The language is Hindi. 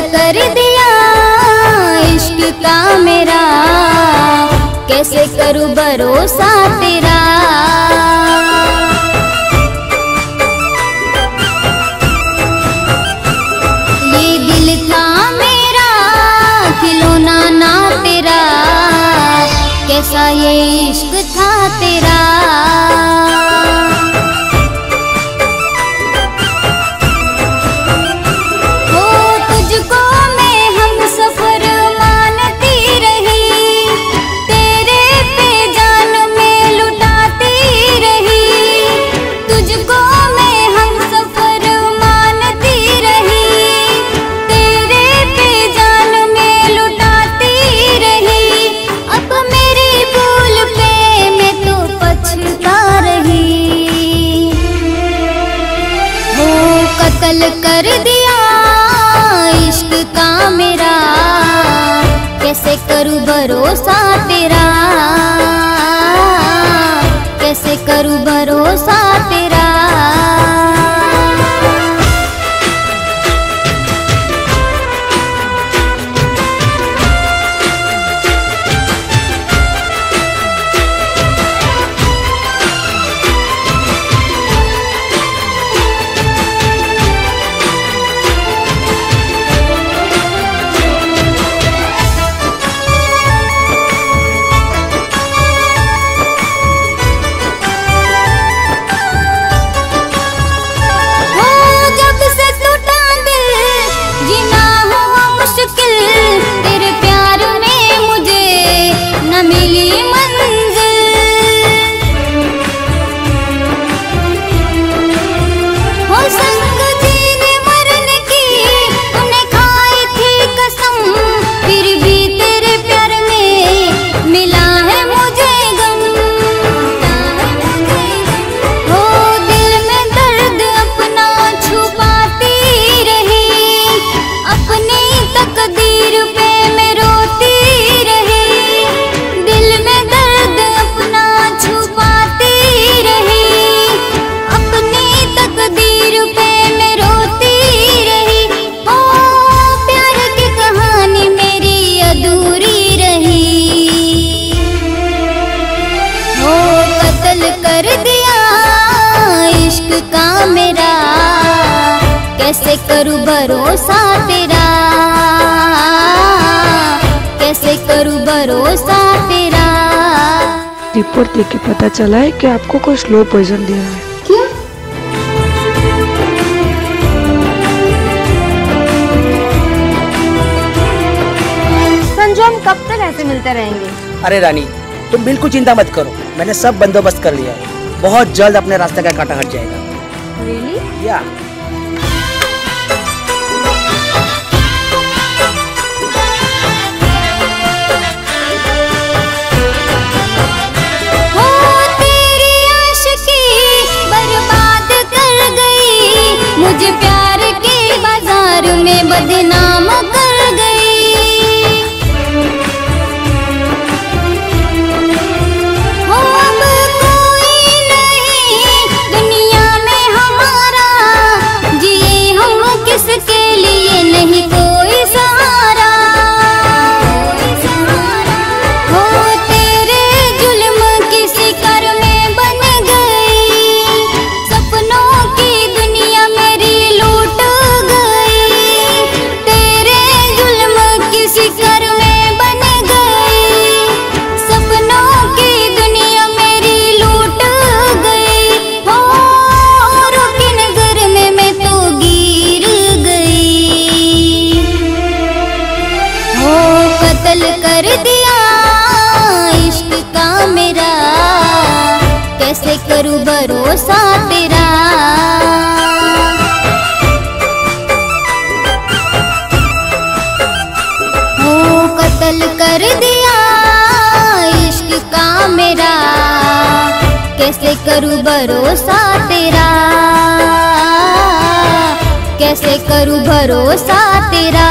कर दिया, इश्क का मेरा। कैसे करूँ भरोसा तेरा? ये दिल था मेरा, खिलौना ना तेरा। कैसा ये इश्क था तेरा कर दिया तकदीर पे मैं रोती रही, दिल में दर्द अपना छुपाती रही। अपनी तकदीर पे मैं रोती रही, ओ प्यार की कहानी मेरी अधूरी रही। हो कत्ल कर दिया इश्क का मेरा, कैसे करूँ भरोसा तेरा? करूँ भरोसा तेरा। रिपोर्ट देख के पता चला है कि आपको कोई स्लो पॉइजन दिया है। क्यों? संजू हम कब तक ऐसे मिलते रहेंगे? अरे रानी तुम बिल्कुल चिंता मत करो। मैंने सब बंदोबस्त कर लिया है। बहुत जल्द अपने रास्ते का कांटा हट जाएगा। रियली या। हो कर दिया इश्क का मेरा। कैसे करूँ भरोसा तेरा? हो कत्ल कर दिया इश्क का मेरा। कैसे करूँ भरोसा तेरा? कैसे करूँ भरोसा तेरा?